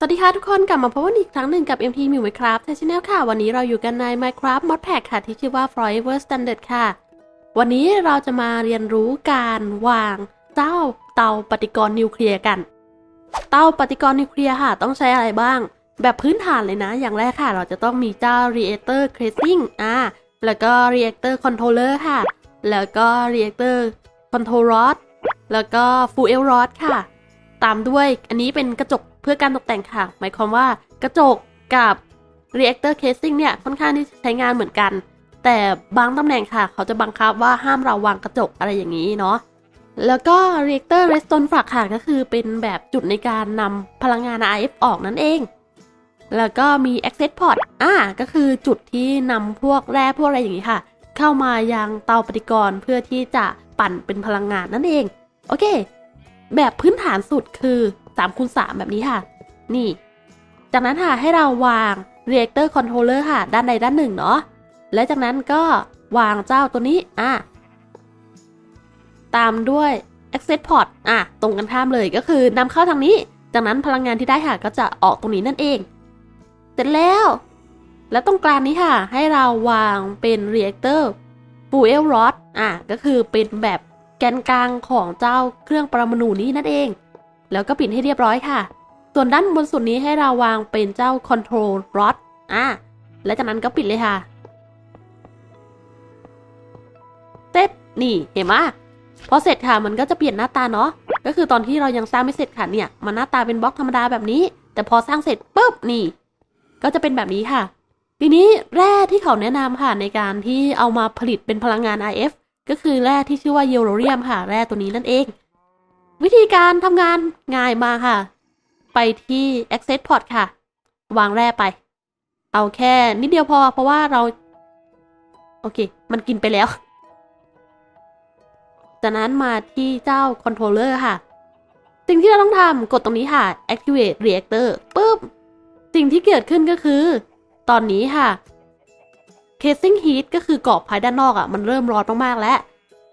สวัสดีค่ะทุกคนกลับมาพบกันอีกครั้งหนึ่งกับ MT มิวไมครับชแนลค่ะ วันนี้เราอยู่กันใน Minecraft Mod Pack ค่ะ ที่ชื่อว่า Forever Standard ค่ะ วันนี้เราจะมาเรียนรู้การวางเจ้าเตาปฏิกรณ์นิวเคลียร์กัน เตาปฏิกรณ์นิวเคลียร์ค่ะ ต้องใช้อะไรบ้าง แบบพื้นฐานเลยนะ อย่างแรกค่ะ เราจะต้องมีเจ้า Reactor Casing อ่าแล้วก็ Reactor Controller ค่ะ แล้วก็ Reactor Control Rod แล้วก็ Fuel Rod ค่ะ ตามด้วยอันนี้เป็นกระจกเพื่อการตกแต่งค่ะ หมายความว่ากระจกกับ reactor casing เนี่ยค่อนข้างที่จะใช้งานเหมือนกัน แต่บางตำแหน่งค่ะ เขาจะบังคับว่าห้ามเราวางกระจกอะไรอย่างนี้เนาะแล้วก็ reactor redstone f l u ค่ะก็คือเป็นแบบจุดในการนำพลังงาน RF ออกนั่นเอง แล้วก็มี access port อ่าก็คือจุดที่นำพวกแร่พวกอะไรอย่างนี้ค่ะ เข้ามายังเตาปฏิกรณ์เพื่อที่จะปั่นเป็นพลังงานนั่นเอง โอเค แบบพื้นฐานสุดคือ3คูณ3แบบนี้ค่ะ นี่ จากนั้นค่ะให้เราวาง reactor controller ค่ะ ด้านใดด้านหนึ่งเนาะ และจากนั้นก็วางเจ้าตัวนี้ อะ ตามด้วย access port อะ ตรงกันข้ามเลยก็คือนำเข้าทางนี้ จากนั้นพลังงานที่ได้ค่ะก็จะออกตรงนี้นั่นเอง เสร็จแล้ว และตรงกลางนี้ค่ะ ให้เราวางเป็น reactor fuel rod อะ ก็คือเป็นแบบ แกนกลางของเจ้าเครื่องปรมาณูนี้นั่นเอง แล้วก็ปิดให้เรียบร้อยค่ะ ส่วนด้านบนสุดนี้ให้เราวางเป็นเจ้า control rod อะและจากนั้นก็ปิดเลยค่ะเสร็จนี่เห็นไหมพอเสร็จค่ะมันก็จะเปลี่ยนหน้าตาเนาะก็คือตอนที่เรายังสร้างไม่เสร็จค่ะเนี่ย มันหน้าตาเป็นบล็อกธรรมดาแบบนี้ แต่พอสร้างเสร็จปุ๊บนี่ ก็จะเป็นแบบนี้ค่ะ ทีนี้แร่ที่เขาแนะนำค่ะในการที่เอามาผลิตเป็นพลังงาน IF ก็คือแร่ที่ชื่อว่าเยลโรเรียมค่ะ แร่ตัวนี้นั่นเอง วิธีการทำงานง่ายมากค่ะ ไปที่ access port ค่ะ วางแร่ไป เอาแค่นิดเดียวพอ เพราะว่าเรา โอเค มันกินไปแล้ว จากนั้นมาที่เจ้า controller ค่ะ สิ่งที่เราต้องทำกดตรงนี้ค่ะ activate reactor ปุ๊บ สิ่งที่เกิดขึ้นก็คือ ตอนนี้ค่ะ casing heat ก็คือกรอบภายด้านนอกอะ่ะมันเริ่มร้อนมากๆแล้ว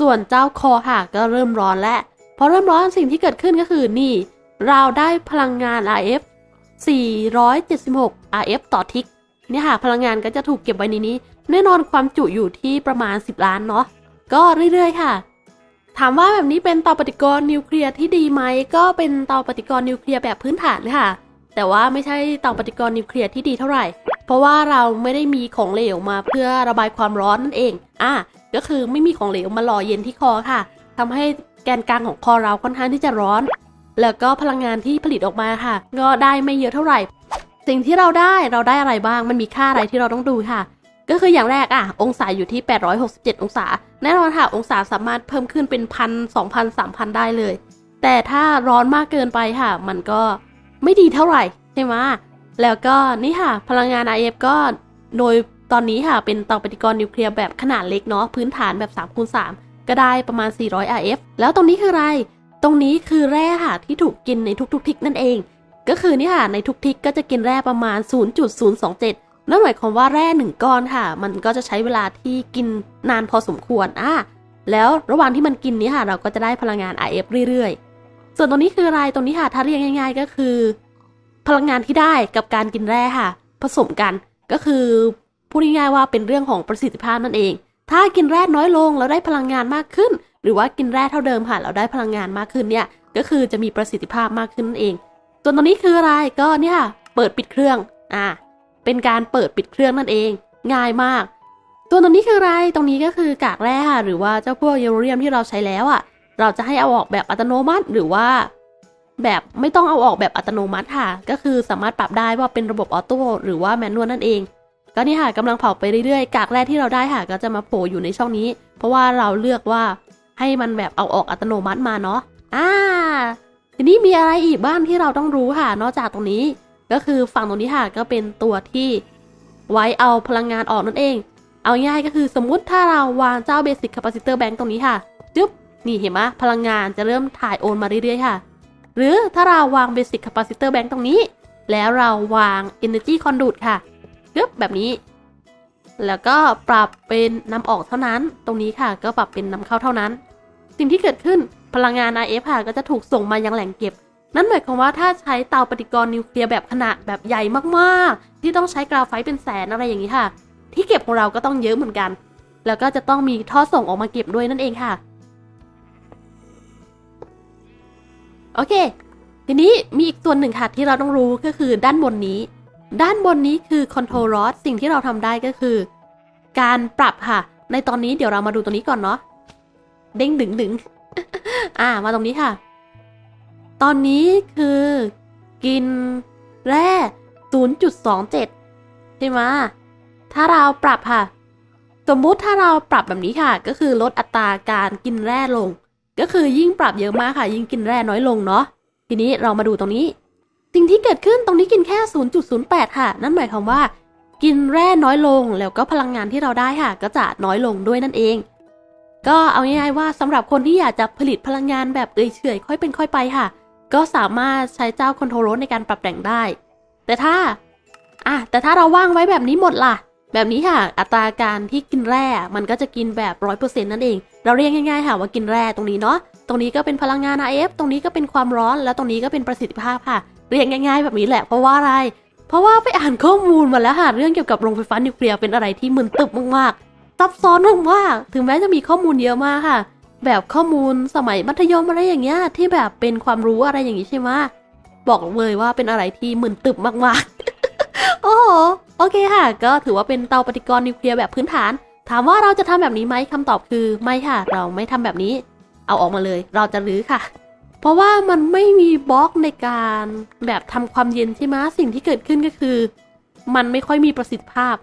ส่วนเจ้าคอค่ะก็เริ่มร้อนแล้วพอเริ่มร้อนสิ่งที่เกิดขึ้นก็คือนี่ เราได้พลังงาน RF 476 RF ต่อทิกเนี่ยค่ะพลังงานก็จะถูกเก็บไว้ในนี้ แน่นอนความจุอยู่ที่ประมาณ 10 ล้านเนาะก็เรื่อยๆค่ะ ถามว่าแบบนี้เป็นเตาปฏิกรณ์นิวเคลียร์ที่ดีไหมก็เป็นเตาปฏิกรณ์นิวเคลียร์แบบพื้นฐานเลยค่ะ แต่ว่าไม่ใช่เตาปฏิกรณ์นิวเคลียร์ที่ดีเท่าไหร่ เพราะว่าเราไม่ได้มีของเหลวมาเพื่อระบายความร้อนนั่นเอง อะ ก็คือไม่มีของเหลวมาหล่อเย็นที่คอค่ะทำให้แกนกลางของคอเราค่อนข้างที่จะร้อน แล้วก็พลังงานที่ผลิตออกมาค่ะ ก็ได้ไม่เยอะเท่าไหร่ สิ่งที่เราได้เราได้อะไรบ้าง มันมีค่าอะไรที่เราต้องดูค่ะ ก็คืออย่างแรกอะ องศาอยู่ที่ 867 องศา แน่นอนค่ะ องศาสามารถเพิ่มขึ้นเป็นพันสองพันสามพันได้เลย แต่ถ้าร้อนมากเกินไปค่ะ มันก็ไม่ดีเท่าไหร่ใช่ไหม แล้วก็นี่ค่ะ พลังงาน IF ก็โดยตอนนี้ค่ะ เป็นเตาปฏิกรณ์นิวเคลียร์แบบขนาดเล็กเนาะพื้นฐานแบบ3คูณ3ก็ได้ประมาณ 400 RF แล้วตรงนี้คืออะไร ตรงนี้คือแร่ค่ะที่ถูกกินในทุกๆทิกนั่นเอง ก็คือนี่ค่ะในทุกทิกก็จะกินแร่ประมาณ 0.027 นั่นหมายความว่าแร่หนึ่งก้อนค่ะ มันก็จะใช้เวลาที่กินนานพอสมควรอะแล้วระหว่างที่มันกินนี้ค่ะ เราก็จะได้พลังงาน RF เรื่อยๆ ส่วนตรงนี้คืออะไรตรงนี้ค่ะถ้าเรียกง่าย ๆ ก็คือ พลังงานที่ได้กับการกินแร่ค่ะ ผสมกันก็คือพูดง่ายๆว่าเป็นเรื่องของประสิทธิภาพนั่นเอง ถ้ากินแร่น้อยลงเราได้พลังงานมากขึ้น หรือว่ากินแร่เท่าเดิมค่ะ เราได้พลังงานมากขึ้นเนี่ย ก็คือจะมีประสิทธิภาพมากขึ้นนั่นเองส่วนตรงนี้คืออะไรก็เนี่ยเปิดปิดเครื่องอ่าเป็นการเปิดปิดเครื่องนั่นเอง ง่ายมาก ตัวตรงนี้คืออะไรตรงนี้ก็คือกากแร่ค่ะหรือว่าเจ้าพวกยูเรียมที่เราใช้แล้วอะเราจะให้เอาออกแบบอัตโนมัติ หรือว่า แบบไม่ต้องเอาออกแบบอัตโนมัติค่ะ ก็คือสามารถปรับได้ว่าเป็นระบบออโต้หรือว่าแมนนวลนั่นเอง ก็นี่ค่ะกำลังเผาไปเรื่อยๆ กากแร่ที่เราได้ค่ะ ก็จะมาโผล่อยู่ในช่องนี้ เพราะว่าเราเลือกว่าให้มันแบบเอาออกอัตโนมัติมาเนาะอ่าทีนี้มีอะไรอีกบ้างที่เราต้องรู้ค่ะ นอกจากตรงนี้ ก็คือฝั่งตรงนี้ค่ะก็เป็นตัวที่ไว้เอาพลังงานออกนั่นเอง เอาง่ายก็คือสมมุติถ้าเราวางเจ้าเบสิ c ค a ป a ซิเตอร์แบงค์ตรงนี้ค่ะจึ๊บนี่เห็นไหมพลังงานจะเริ่มถ่ายโอนมาเรื่อยๆค่ะ หรือถ้าเราวาง Basic Capacitor Bank ตรงนี้ แล้วเราวาง Energy Conduit ค่ะปึ๊บแบบนี้ แล้วก็ปรับเป็นนำออกเท่านั้น ตรงนี้ค่ะ ก็ปรับเป็นนำเข้าเท่านั้น สิ่งที่เกิดขึ้นพลังงาน IF ค่ะก็จะถูกส่งมายังแหล่งเก็บ นั่นหมายความว่าถ้าใช้เตาปฏิกรณ์นิวเคลียร์แบบขนาดแบบใหญ่มากๆ ที่ต้องใช้กราไฟต์เป็นแสนอะไรอย่างนี้ค่ะ ที่เก็บของเราก็ต้องเยอะเหมือนกัน แล้วก็จะต้องมีท่อส่งออกมาเก็บด้วยนั่นเองค่ะ โอเค ทีนี้มีอีกส่วนหนึ่งค่ะที่เราต้องรู้ก็คือด้านบนนี้ ด้านบนนี้คือ control rod สิ่งที่เราทำได้ก็คือ การปรับค่ะ ในตอนนี้เดี๋ยวเรามาดูตัวนี้ก่อนเนาะ เด้งดึงดึงอ่า มาตรงนี้ค่ะ ตอนนี้คือกินแร่0.27 ใช่ไหมถ้าเราปรับค่ะ สมมุติถ้าเราปรับแบบนี้ค่ะ ก็คือลดอัตราการกินแร่ลง ก็คือยิ่งปรับเยอะมากค่ะ ยิ่งกินแร่น้อยลงเนาะทีนี้เรามาดูตรงนี้สิ่งที่เกิดขึ้นตรงนี้กินแค่ 0.08 ค่ะ นั่นหมายความว่า กินแร่น้อยลงแล้วก็พลังงานที่เราได้ค่ะ ก็จะน้อยลงด้วยนั่นเอง ก็เอาง่ายๆว่าสำหรับคนที่อยากจะผลิตพลังงานแบบเฉยๆค่อยเป็นค่อยไปค่ะ ก็สามารถใช้เจ้าคอนโทรลในการปรับแต่งได้ แต่ถ้าอะแต่ถ้าเราว่างไว้แบบนี้หมดล่ะ แบบนี้ค่ะอัตราการที่กินแร่มันก็จะกินแบบร้อยเปอร์เซ็นต์นั่นเอง เราเรียกง่ายๆค่ะว่ากินแร่ตรงนี้เนาะตรงนี้ก็เป็นพลังงาน RF ตรงนี้ก็เป็นความร้อน แล้วตรงนี้ก็เป็นประสิทธิภาพค่ะ เรียกง่าย ๆ แบบนี้แหละเพราะว่าอะไร เพราะว่าไปอ่านข้อมูลมาแล้วค่ะเรื่องเกี่ยวกับโรงไฟฟ้านิวเคลียร์เป็นอะไรที่มึนตึบมากๆซับซ้อนมากๆถึงแม้จะมีข้อมูลเยอะมากค่ะ แบบข้อมูลสมัยมัธยมอะไรอย่างเงี้ยที่แบบเป็นความรู้อะไรอย่างงี้ใช่ไหมบอกเลยว่าเป็นอะไรที่มึนตึบมากๆ โอ้โห โอเคค่ะ ก็ถือว่าเป็นเตาปฏิกรณ์นิวเคลียร์แบบพื้นฐาน ถามว่าเราจะทำแบบนี้ไหมคำตอบคือไม่ค่ะ เราไม่ทำแบบนี้ เอาออกมาเลย เราจะรื้อค่ะ เพราะว่ามันไม่มีบล็อกในการแบบทำความเย็นใช่ไหมสิ่งที่เกิดขึ้นก็คือ มันไม่ค่อยมีประสิทธิภาพ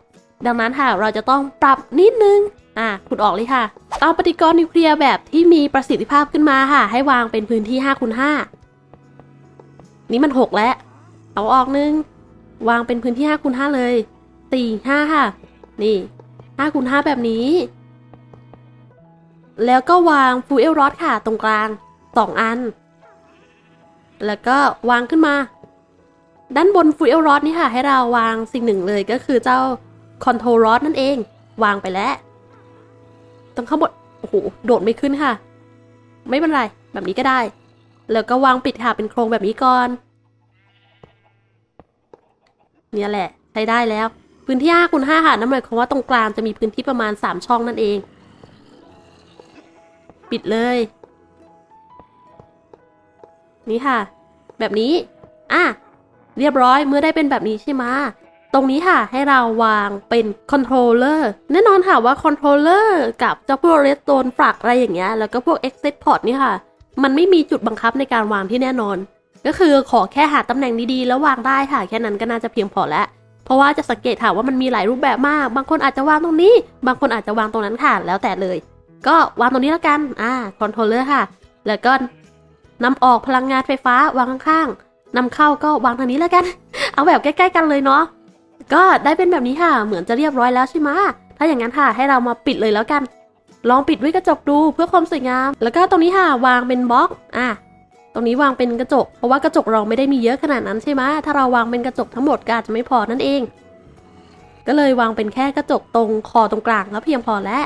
ดังนั้นค่ะ เราจะต้องปรับนิดนึงอะขุดออกเลยค่ะเตาปฏิกรณ์นิวเคลียร์แบบที่มีประสิทธิภาพขึ้นมาค่ะ ให้วางเป็นพื้นที่5คูณ5นี่มัน 6 แล้ว เอาออกนึง วางเป็นพื้นที่5คูณ5เลย4 5ค่ะ นี่5คูณ5แบบนี้ แล้วก็วางฟูเอลรอดค่ะ ตรงกลาง 2 อัน แล้วก็วางขึ้นมา ด้านบนฟูเอลรอดนี่ค่ะ ให้เราวางสิ่งหนึ่งเลยก็คือเจ้าคอนโทรลรอดนั่นเอง วางไปแล้ว ตรงข้างบนโอ้โห โดดไม่ขึ้นค่ะ ไม่เป็นไร แบบนี้ก็ได้ แล้วก็วางปิดค่ะ เป็นโครงแบบนี้ก่อน เนี่ยแหละใช้ได้แล้ว พื้นที่5คูณ5ค่ะนั่นหมายความว่าตรงกลางจะมีพื้นที่ประมาณ 3 ช่องนั่นเอง ปิดเลย นี่ค่ะ แบบนี้ อะ เรียบร้อยเมื่อได้เป็นแบบนี้ใช่ไหมตรงนี้ค่ะให้เราวางเป็น controller แน่นอนค่ะว่า controller กับเจ้าพวก redstone port อะไรอย่างเงี้ยแล้วก็พวก access port นี่ค่ะ มันไม่มีจุดบังคับในการวางที่แน่นอน ก็คือขอแค่หาตำแหน่งดีๆแล้ววางได้ค่ะ แค่นั้นก็น่าจะเพียงพอแล้ว เพราะว่าจะสังเกตค่ะว่ามันมีหลายรูปแบบมาก บางคนอาจจะวางตรงนี้ บางคนอาจจะวางตรงนั้นค่ะ แล้วแต่เลย ก็วางตรงนี้แล้วกัน อ่า controller ค่ะ แล้วก็นำออกพลังงานไฟฟ้าวางข้างๆนำเข้าก็วางทางนี้แล้วกัน เอาแบบใกล้ ๆ กันเลยเนาะ ก็ได้เป็นแบบนี้ค่ะ เหมือนจะเรียบร้อยแล้วใช่ไหมถ้าอย่างนั้นค่ะ ให้เรามาปิดเลยแล้วกัน ลองปิดด้วยกระจกดูเพื่อความสวยงาม แล้วก็ตรงนี้ค่ะ วางเป็นบล็อก อะ ตรงนี้วางเป็นกระจก เพราะว่ากระจกเราไม่ได้มีเยอะขนาดนั้นใช่ไหมถ้าเราวางเป็นกระจกทั้งหมดก็อาจจะไม่พอนั่นเอง ก็เลยวางเป็นแค่กระจกตรงคอตรงกลางแล้วเพียงพอแล้ว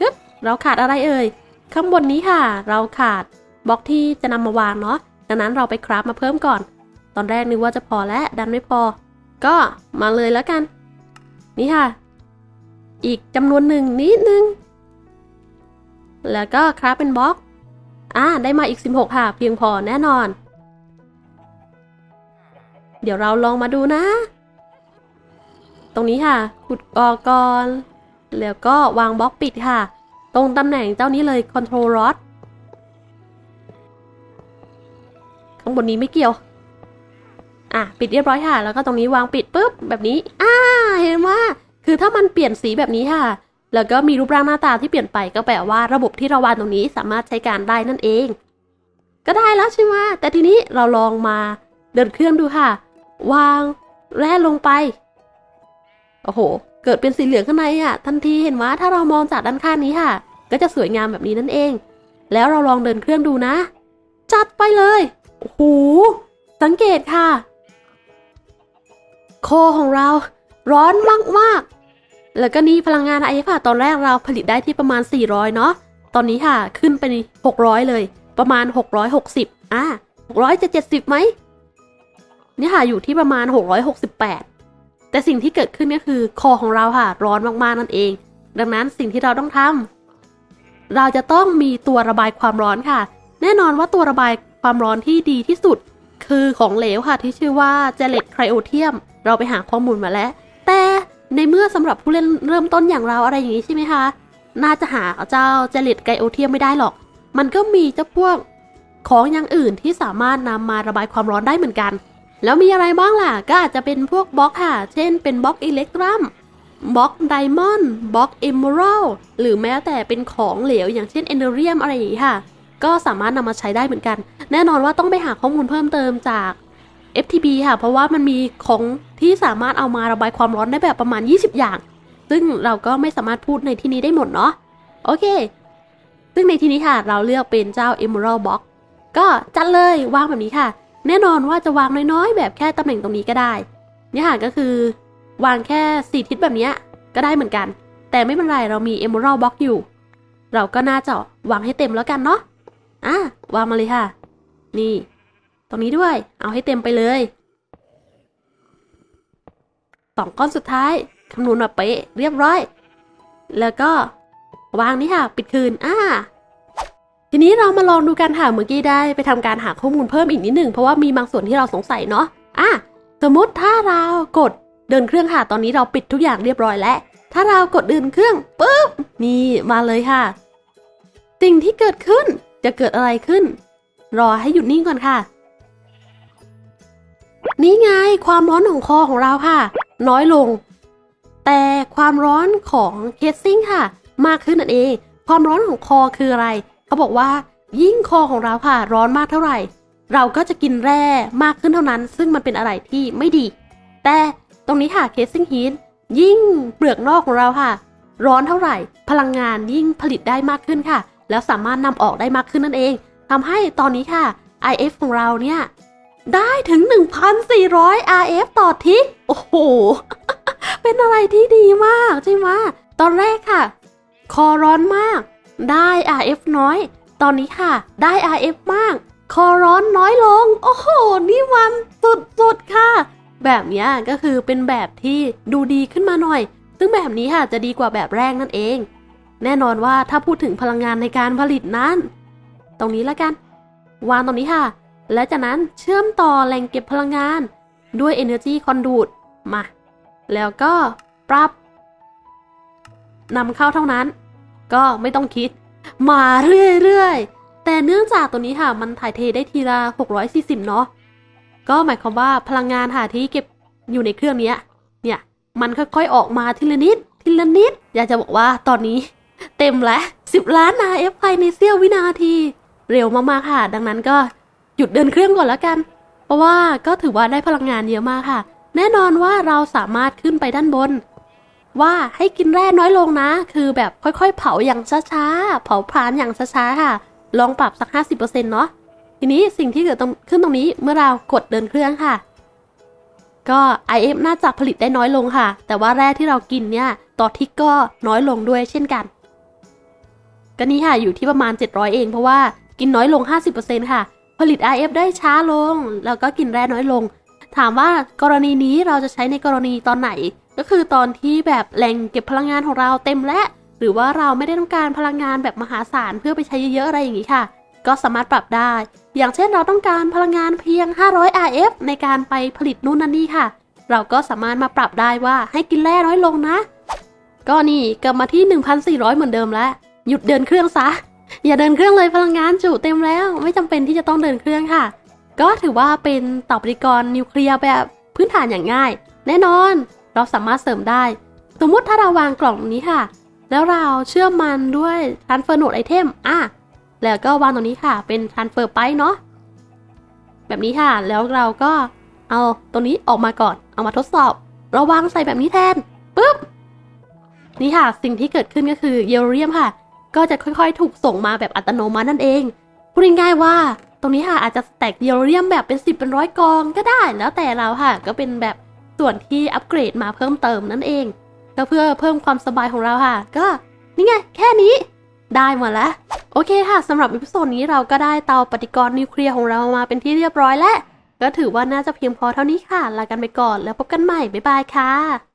ฮึบเราขาดอะไรเอ่ย ข้างบนนี้ค่ะ เราขาดบล็อกที่จะนำมาวางเนาะ ดังนั้นเราไปคราฟมาเพิ่มก่อน ตอนแรกนึกว่าจะพอแล้วดันไม่พอ ก็มาเลยแล้วกัน นี่ค่ะ อีกจำนวนหนึ่งนิดนึง แล้วก็คราฟเป็นบล็อก อ่าได้มาอีก 16 ค่ะ เพียงพอแน่นอน เดี๋ยวเราลองมาดูนะ ตรงนี้ค่ะขุดออกก่อนแล้วก็วางบล็อกปิดค่ะ ตรงตำแหน่งเจ้านี้เลย Control Rod ข้างบนนี้ไม่เกี่ยว อะ ปิดเรียบร้อยค่ะ แล้วก็ตรงนี้วางปิดปุ๊บแบบนี้ อ่า เห็นว่า คือถ้ามันเปลี่ยนสีแบบนี้ค่ะ แล้วก็มีรูปร่างหน้าตาที่เปลี่ยนไปก็แปลว่าระบบที่เราวางตรงนี้สามารถใช้การได้นั่นเอง ก็ได้แล้วใช่ไหมแต่ทีนี้เราลองมาเดินเครื่องดูค่ะ วางแร่ลงไปโอ้โห เกิดเป็นสีเหลืองข้างในอะ ทันทีเห็นว่าถ้าเรามองจากด้านข้างนี้ค่ะ ก็จะสวยงามแบบนี้นั่นเอง แล้วเราลองเดินเครื่องดูนะ จัดไปเลยโอ้โหสังเกตค่ะโคของเราร้อนมากๆ แล้วก็นี่พลังงานไอค่ะตอนแรกเราผลิตได้ที่ประมาณ 400 เนาะ ตอนนี้ค่ะขึ้นไป 600 เลย ประมาณ 660 อะหกร้อยจะเจ็ดสิบไหมนี่ค่ะอยู่ที่ประมาณหกร้อยหกสิบแต่สิ่งที่เกิดขึ้นก็คือคอของเราค่ะ ร้อนมากๆนั่นเอง ดังนั้นสิ่งที่เราต้องทำเราจะต้องมีตัวระบายความร้อนค่ะ แน่นอนว่าตัวระบายความร้อนที่ดีที่สุด คือของเหลวค่ะที่ชื่อว่า gelid cryotheum เราไปหาข้อมูลมาแล้ว แต่ ในเมื่อสำหรับผู้เล่นเริ่มต้นอย่างเราอะไรอย่างนี้ใช่ไหมคะ น่าจะหาเจ้า gelid cryotheum ไม่ได้หรอก มันก็มีเจ้าพวกของอย่างอื่นที่สามารถนำมาระบายความร้อนได้เหมือนกัน แล้วมีอะไรบ้างล่ะ ก็อาจจะเป็นพวกบล็อกค่ะ เช่น เป็นบล็อก electrum บล็อก diamond บล็อก emeraldหรือแม้แต่เป็นของเหลวอย่างเช่นเอเนเรียมอะไรอย่างนี้ค่ะ ก็สามารถนำมาใช้ได้เหมือนกัน แน่นอนว่าต้องไปหาข้อมูลเพิ่มเติมจาก FTB ค่ะ เพราะว่ามันมีของที่สามารถเอามาระบายความร้อนได้แบบประมาณ 20 อย่าง ซึ่งเราก็ไม่สามารถพูดในที่นี้ได้หมดเนาะโอเค ซึ่งในที่นี้ค่ะ เราเลือกเป็นเจ้า Emerald Box ก็จัดเลยวางแบบนี้ค่ะ แน่นอนว่าจะวางน้อยๆ แบบแค่ตำแหน่งตรงนี้ก็ได้เนี่ยค่ะก็คือวางแค่สี่ทิศแบบนี้ก็ได้เหมือนกัน แต่ไม่เป็นไรเรามี Emerald Box อยู่ เราก็น่าจะวางให้เต็มแล้วกันเนาะอะวางมาเลยค่ะ นี่ ตรงนี้ด้วย เอาให้เต็มไปเลยสองก้อนสุดท้ายคำนวณมาเป๊ะเรียบร้อย แล้วก็วางนี่ค่ะ ปิดคืนอ่าทีนี้เรามาลองดูกันค่ะเมื่อกี้ได้ไปทำการหาข้อมูลเพิ่มอีกนิดหนึ่งเพราะว่ามีบางส่วนที่เราสงสัยเนาะอะสมมติถ้าเรากดเดินเครื่องค่ะตอนนี้เราปิดทุกอย่างเรียบร้อยแล้วถ้าเรากดเดินเครื่องปุ๊บนี่มาเลยค่ะ สิ่งที่เกิดขึ้นจะเกิดอะไรขึ้น รอให้หยุดนิ่งก่อนค่ะ นี่ไงความร้อนของคอของเราค่ะ น้อยลง แต่ความร้อนของเคสซิ่งค่ะ มากขึ้นนั่นเอง ความร้อนของคอคืออะไร เขาบอกว่า ยิ่งคอของเราค่ะ ร้อนมากเท่าไหร่ เราก็จะกินแร่มากขึ้นเท่านั้น ซึ่งมันเป็นอะไรที่ไม่ดี แต่ตรงนี้ค่ะเคสซิ่งฮีทยิ่งเปลือกนอกของเราค่ะ ร้อนเท่าไหร่ พลังงานยิ่งผลิตได้มากขึ้นค่ะ แล้วสามารถนำออกได้มากขึ้นนั่นเองทำให้ตอนนี้ค่ะ IF ของเราเนี่ย ได้ถึง 1,400 RF ต่อทิศโอ้โห เป็นอะไรที่ดีมากใช่ไหมตอนแรกค่ะ คอร้อนมาก ได้ RF น้อย ตอนนี้ค่ะ ได้ RF มาก คอร้อนน้อยลง โอ้โห นี่มันสุดๆค่ะ แบบนี้ก็คือเป็นแบบที่ดูดีขึ้นมาหน่อย ซึ่งแบบนี้ค่ะจะดีกว่าแบบแรกนั่นเอง แน่นอนว่าถ้าพูดถึงพลังงานในการผลิตนั้น ตรงนี้แล้วกัน วางตรงนี้ค่ะ และจากนั้นเชื่อมต่อแหล่งเก็บพลังงานด้วย Energy Conduit มา แล้วก็ปรับนำเข้าเท่านั้น ก็ไม่ต้องคิด มาเรื่อยๆ แต่เนื่องจากตัวนี้ค่ะ มันถ่ายเทได้ทีละ 640 เนาะก็หมายความว่าพลังงานค่ะที่เก็บอยู่ในเครื่องนี้เนี่ย มันค่อยๆออกมาทีละนิด ทีละนิด อยากจะบอกว่าตอนนี้ เต็มแล้ว 10 ล้าน RF ภายในเสี้ยววินาที เร็วมากๆค่ะ ดังนั้นก็ หยุดเดินเครื่องก่อนแล้วกัน เพราะว่าก็ถือว่าได้พลังงานเยอะมากค่ะ แน่นอนว่าเราสามารถขึ้นไปด้านบน ว่าให้กินแร่น้อยลงนะ คือแบบค่อยๆ เผาอย่างช้าๆ เผาผลาญอย่างช้าๆค่ะ ลองปรับสัก 50%เนาะ ทีนี้สิ่งที่เกิดขึ้นตรงนี้เมื่อเรากดเดินเครื่องค่ะ ก็ IF น่าจะผลิตได้น้อยลงค่ะ แต่ว่าแร่ที่เรากินเนี่ย ต่อทิกก็น้อยลงด้วยเช่นกัน ก็นี่ค่ะอยู่ที่ประมาณ 700 เองเพราะว่ากินน้อยลง 50%ค่ะ ผลิต IF ได้ช้าลง แล้วก็กินแร่น้อยลง ถามว่ากรณีนี้เราจะใช้ในกรณีตอนไหน ก็คือตอนที่แบบแหล่งเก็บพลังงานของเราเต็มและ หรือว่าเราไม่ได้ต้องการพลังงานแบบมหาศาลเพื่อไปใช้เยอะๆอะไรอย่างนี้ค่ะ ก็สามารถปรับได้ อย่างเช่นเราต้องการพลังงานเพียง 500 RF ในการไปผลิตนู่นนั่นนี่ค่ะ เราก็สามารถมาปรับได้ว่าให้กินแร่น้อยลงนะ ก็นี่กลับมาที่ 1,400 เหมือนเดิมแล้ว หยุดเดินเครื่องซะ อย่าเดินเครื่องเลยพลังงานจุเต็มแล้ว ไม่จำเป็นที่จะต้องเดินเครื่องค่ะ ก็ถือว่าเป็นต่อปฏิกรณ์นิวเคลียร์แบบพื้นฐานอย่างง่าย แน่นอนเราสามารถเสริมได้ สมมุติถ้าเราวางกล่องตรงนี้ค่ะ แล้วเราเชื่อมมันด้วย transfer node item อะแล้วก็วางตรงนี้ค่ะ เป็น transfer ไปเนาะแบบนี้ค่ะ แล้วเราก็เอาตรงนี้ออกมาก่อน เอามาทดสอบ เราวางใส่แบบนี้แทนปุ๊บนี่ค่ะ สิ่งที่เกิดขึ้นก็คือ yellorium ค่ะ ก็จะค่อยๆ ถูกส่งมาแบบอัตโนมัตินั่นเอง พูดง่ายๆว่า ตรงนี้ค่ะอาจจะแตก yellorium แบบเป็นสิบเป็นร้อยกองก็ได้ แล้วแต่เราค่ะ ก็เป็นแบบส่วนที่อัปเกรดมาเพิ่มเติมนั่นเอง ก็เพื่อเพิ่มความสบายของเราค่ะ ก็นี่ไงแค่นี้ ได้มาแล้ว โอเคค่ะสำหรับ episode นี้เราก็ได้เตาปฏิกรณ์นิวเคลียร์ของเรามาเป็นที่เรียบร้อยแล้วก็ถือว่าน่าจะเพียงพอเท่านี้ค่ะ ลากันไปก่อนแล้วพบกันใหม่ บ๊ายบายค่ะ